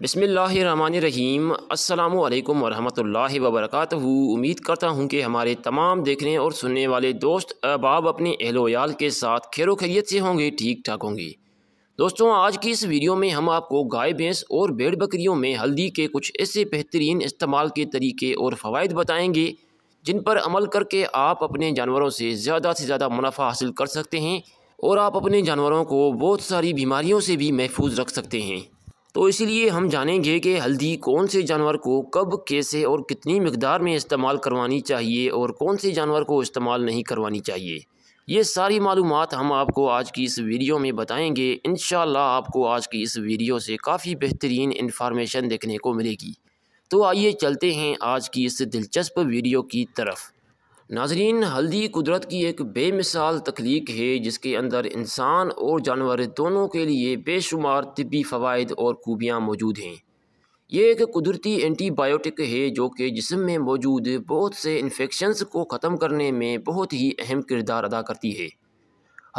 बिसमीम अल्लाम वरहमतुल्लाहि वबरकातुहू। उम्मीद करता हूँ कि हमारे तमाम देखने और सुनने वाले दोस्त अहबाब अपने अहलोयाल के साथ खैर खैरियत से होंगे ठीक ठाक होंगे। दोस्तों, आज की इस वीडियो में हम आपको गाय, भैंस और भेड़ बकरियों में हल्दी के कुछ ऐसे बेहतरीन इस्तेमाल के तरीके और फ़वाद बताएँगे, जिन पर अमल करके आप अपने जानवरों से ज़्यादा से ज़्यादा मुनाफा हासिल कर सकते हैं और आप अपने जानवरों को बहुत सारी बीमारियों से भी महफूज रख सकते हैं। तो इसीलिए हम जानेंगे कि हल्दी कौन से जानवर को कब, कैसे और कितनी मकदार में इस्तेमाल करवानी चाहिए और कौन से जानवर को इस्तेमाल नहीं करवानी चाहिए। ये सारी मालूम हम आपको आज की इस वीडियो में बताएँगे। इन आपको आज की इस वीडियो से काफ़ी बेहतरीन इन्फॉर्मेशन देखने को मिलेगी। तो आइए चलते हैं आज की इस दिलचस्प वीडियो की तरफ़। नाजरीन, हल्दी कुदरत की एक बेमिसाल तख्लीक है, जिसके अंदर इंसान और जानवर दोनों के लिए बेशुमार तिबी फ़वाद और खूबियाँ मौजूद हैं। ये एक कुदरती एंटीबायोटिक है, जो कि जिसम में मौजूद बहुत से इन्फेक्शंस को ख़त्म करने में बहुत ही अहम किरदार अदा करती है।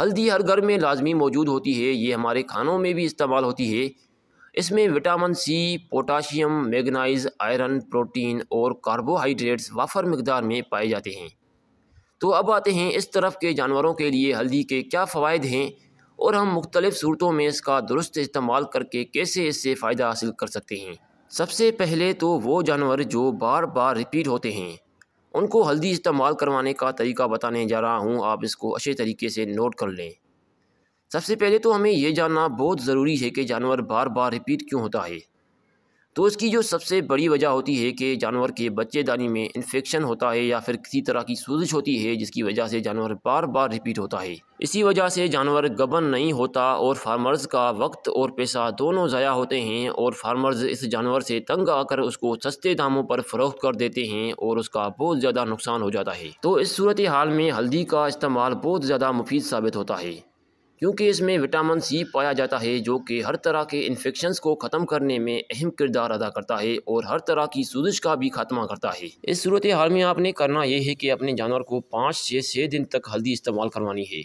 हल्दी हर घर में लाजमी मौजूद होती है, ये हमारे खानों में भी इस्तेमाल होती है। इसमें vitamin C, potassium, manganese, iron, protein और कार्बोहाइड्रेट्स वाफर मकदार में पाए जाते हैं। तो अब आते हैं इस तरफ़ के जानवरों के लिए हल्दी के क्या फ़वाद हैं और हम मुख्तलिफ़ सूरतों में इसका दुरुस्त इस्तेमाल करके कैसे इससे फ़ायदा हासिल कर सकते हैं? सबसे पहले तो वो जानवर जो बार बार रिपीट होते हैं। उनको हल्दी इस्तेमाल करवाने का तरीका बताने जा रहा हूँ, आप इसको अच्छे तरीके से नोट कर लें। सबसे पहले तो हमें ये जानना बहुत ज़रूरी है कि जानवर बार बार रिपीट क्यों होता है। तो इसकी जो सबसे बड़ी वजह होती है कि जानवर के बच्चेदानी में इन्फेक्शन होता है या फिर किसी तरह की सूजिश होती है, जिसकी वजह से जानवर बार बार रिपीट होता है। इसी वजह से जानवर गबन नहीं होता और फार्मर्स का वक्त और पैसा दोनों ज़ाया होते हैं और फार्मर्स इस जानवर से तंग आकर उसको सस्ते दामों पर फ़रोख्त कर देते हैं और उसका बहुत ज़्यादा नुकसान हो जाता है। तो इस सूरत हाल में हल्दी का इस्तेमाल बहुत ज़्यादा मुफीद साबित होता है। क्योंकि इसमें विटामिन सी पाया जाता है, जो कि हर तरह के इन्फेक्शंस को ख़त्म करने में अहम किरदार अदा करता है और हर तरह की सूजिश का भी खात्मा करता है। इस सूरत हाल में आपने करना यह है कि अपने जानवर को पाँच से छः दिन तक हल्दी इस्तेमाल करवानी है।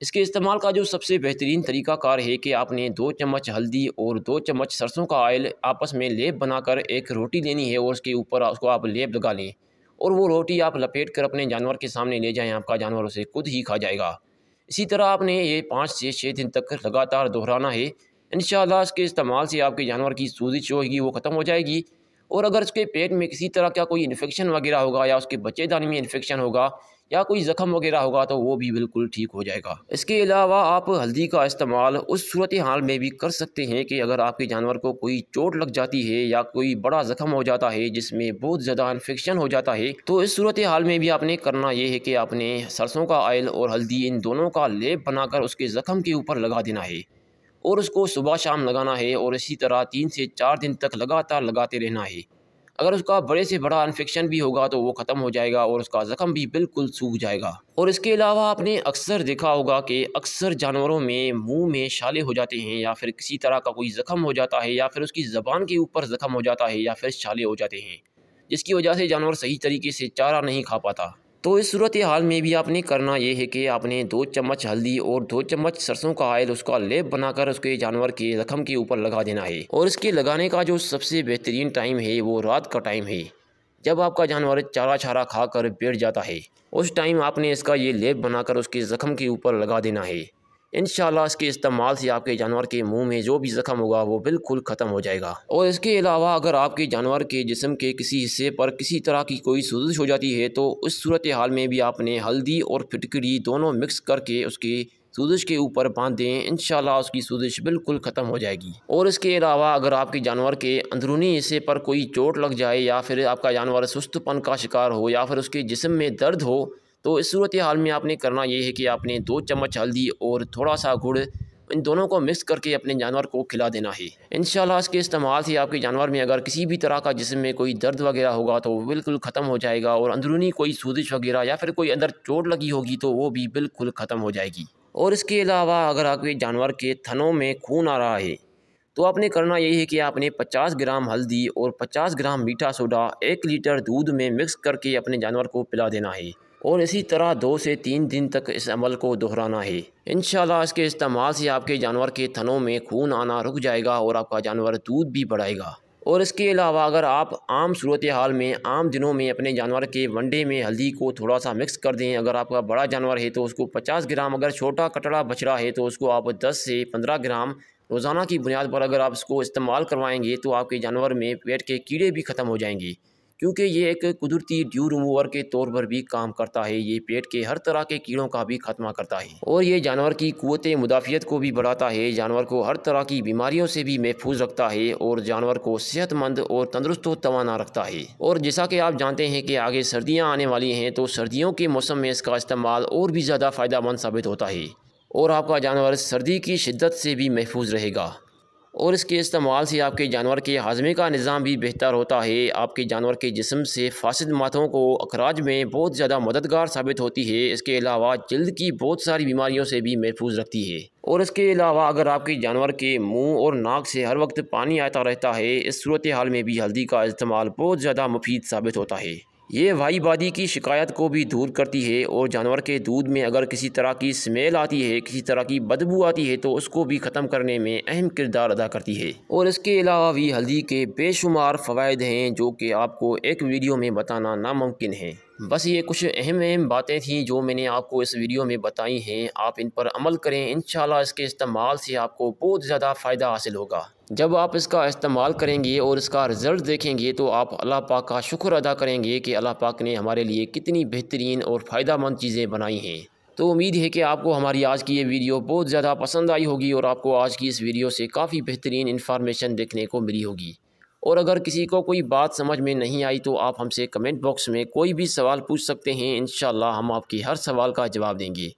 इसके इस्तेमाल का जो सबसे बेहतरीन तरीक़ाकार है कि आपने दो चम्मच हल्दी और दो चम्मच सरसों का ऑयल आपस में लेप बनाकर एक रोटी लेनी है और उसके ऊपर उसको आप लेप लगा लें और वो रोटी आप लपेट कर अपने जानवर के सामने ले जाएँ, आपका जानवर उसे खुद ही खा जाएगा। इसी तरह आपने ये पाँच से छः दिन तक लगातार दोहराना है। इन इसके इस्तेमाल से आपके जानवर की सूजी जो होगी वो ख़त्म हो जाएगी। और अगर उसके पेट में किसी तरह का कोई इन्फेक्शन वगैरह होगा या उसके बच्चेदानी में इन्फेक्शन होगा या कोई ज़ख़म वगैरह होगा तो वो भी बिल्कुल ठीक हो जाएगा। इसके अलावा आप हल्दी का इस्तेमाल उस सूरत हाल में भी कर सकते हैं कि अगर आपके जानवर को कोई चोट लग जाती है या कोई बड़ा ज़ख़म हो जाता है जिसमें बहुत ज़्यादा इन्फेक्शन हो जाता है तो इस सूरत हाल में भी आपने करना ये है कि आपने सरसों का ऑयल और हल्दी इन दोनों का लेप बनाकर उसके ज़ख़म के ऊपर लगा देना है और उसको सुबह शाम लगाना है और इसी तरह तीन से चार दिन तक लगातार लगाते रहना है। अगर उसका बड़े से बड़ा इन्फेक्शन भी होगा तो वो ख़त्म हो जाएगा और उसका ज़ख़म भी बिल्कुल सूख जाएगा। और इसके अलावा आपने अक्सर देखा होगा कि अक्सर जानवरों में मुँह में शाले हो जाते हैं या फिर किसी तरह का कोई ज़ख़म हो जाता है या फिर उसकी ज़बान के ऊपर ज़ख़म हो जाता है या फिर शाले हो जाते हैं, जिसकी वजह से जानवर सही तरीके से चारा नहीं खा पाता। तो इस सूरत हाल में भी आपने करना ये है कि आपने दो चम्मच हल्दी और दो चम्मच सरसों का आयल उसका लेप बनाकर उसके जानवर के जख्म के ऊपर लगा देना है। और इसके लगाने का जो सबसे बेहतरीन टाइम है, वो रात का टाइम है, जब आपका जानवर चारा छारा खाकर बैठ जाता है। उस टाइम आपने इसका ये लेप बनाकर उसके ज़ख्म के ऊपर लगा देना है। इन इसके इस्तेमाल से आपके जानवर के मुँह में जो भी ज़ख़म होगा वो बिल्कुल ख़त्म हो जाएगा। और इसके अलावा अगर आपके जानवर के जिसम के किसी हिस्से पर किसी तरह की कोई सूजिश हो जाती है तो उस सूरत हाल में भी आपने हल्दी और फिटकरी दोनों मिक्स करके उसकी सूजिश के ऊपर बाँध दें इन उसकी सूजिश बिल्कुल ख़त्म हो जाएगी। और इसके अलावा अगर आपके जानवर के अंदरूनी हिस्से पर कोई चोट लग जाए या फिर आपका जानवर सुस्तपन का शिकार हो या फिर उसके जिसम में दर्द हो तो इस सूरत हाल में आपने करना ये है कि आपने दो चम्मच हल्दी और थोड़ा सा गुड़ इन दोनों को मिक्स करके अपने जानवर को खिला देना है। इन इसके इस्तेमाल से आपके जानवर में अगर किसी भी तरह का जिसम में कोई दर्द वगैरह होगा तो वो बिल्कुल ख़त्म हो जाएगा और अंदरूनी कोई सूजिश वगैरह या फिर कोई अंदर चोट लगी होगी तो वो भी बिल्कुल ख़त्म हो जाएगी। और इसके अलावा अगर आपके जानवर के थनों में खून आ रहा है तो आपने करना यही है कि आपने 50 ग्राम हल्दी और 50 ग्राम मीठा सोडा एक लीटर दूध में मिक्स करके अपने जानवर को पिला देना है। और इसी तरह दो से तीन दिन तक इस अमल को दोहराना है। इन इसके इस्तेमाल से आपके जानवर के थनों में खून आना रुक जाएगा और आपका जानवर दूध भी बढ़ाएगा। और इसके अलावा अगर आप आम सूरत हाल में आम दिनों में अपने जानवर के वनडे में हल्दी को थोड़ा सा मिक्स कर दें, अगर आपका बड़ा जानवर है तो उसको 50 ग्राम, अगर छोटा कटड़ा बछड़ा है तो उसको आप 10 से 15 ग्राम रोज़ाना की बुनियाद पर अगर आप इसको इस्तेमाल करवाएँगे तो आपके जानवर में पेट के कीड़े भी ख़त्म हो जाएँगे। क्योंकि ये एक कुदरती ड्यू रिमूवर के तौर पर भी काम करता है, ये पेट के हर तरह के कीड़ों का भी खात्मा करता है। और ये जानवर की कुत मुदाफ़ियत को भी बढ़ाता है, जानवर को हर तरह की बीमारियों से भी महफूज रखता है और जानवर को सेहतमंद और तंदरुस्त व तवाना रखता है। और जैसा कि आप जानते हैं कि आगे सर्दियाँ आने वाली हैं तो सर्दियों के मौसम में इसका इस्तेमाल और भी ज़्यादा फ़ायदा साबित होता है। और आपका जानवर सर्दी की शिद्दत से भी महफूज रहेगा। और इसके इस्तेमाल से आपके जानवर के हाजमे का निज़ाम भी बेहतर होता है। आपके जानवर के जिसम से फासद माथों को अखराज में बहुत ज़्यादा मददगार साबित होती है। इसके अलावा जल्द की बहुत सारी बीमारियों से भी महफूज रखती है। और इसके अलावा अगर आपके जानवर के मुँह और नाक से हर वक्त पानी आता रहता है, इस सूरत हाल में भी हल्दी का इस्तेमाल बहुत ज़्यादा मुफीद साबित होता है। ये वाईबादी की शिकायत को भी दूर करती है और जानवर के दूध में अगर किसी तरह की स्मेल आती है, किसी तरह की बदबू आती है तो उसको भी ख़त्म करने में अहम किरदार अदा करती है। और इसके अलावा भी हल्दी के बेशुमार फ़वाद हैं, जो कि आपको एक वीडियो में बताना नामुमकिन है। बस ये कुछ अहम अहम बातें थीं, जो मैंने आपको इस वीडियो में बताई हैं। आप इन पर अमल करें इन इसके इस्तेमाल से आपको बहुत ज़्यादा फ़ायदा हासिल होगा। जब आप इसका इस्तेमाल करेंगे और इसका रिज़ल्ट देखेंगे तो आप अल्लाह पाक का शुक्र अदा करेंगे कि अल्लाह पाक ने हमारे लिए कितनी बेहतरीन और फ़ायदा मंद चीज़ें बनाई हैं। तो उम्मीद है कि आपको हमारी आज की ये वीडियो बहुत ज़्यादा पसंद आई होगी और आपको आज की इस वीडियो से काफ़ी बेहतरीन इन्फॉर्मेशन देखने को मिली होगी। और अगर किसी को कोई बात समझ में नहीं आई तो आप हमसे कमेंट बॉक्स में कोई भी सवाल पूछ सकते हैं। इन हम आपके हर सवाल का जवाब देंगे।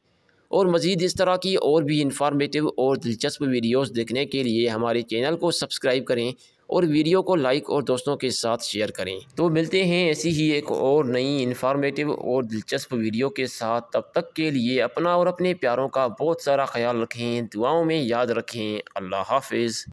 और मज़ीद इस तरह की और भी इंफॉर्मेटिव और दिलचस्प वीडियोस देखने के लिए हमारे चैनल को सब्सक्राइब करें और वीडियो को लाइक और दोस्तों के साथ शेयर करें। तो मिलते हैं ऐसी ही एक और नई इन्फॉर्मेटिव और दिलचस्प वीडियो के साथ। तब तक के लिए अपना और अपने प्यारों का बहुत सारा ख्याल रखें, दुआओं में याद रखें। अल्लाह हाफिज़।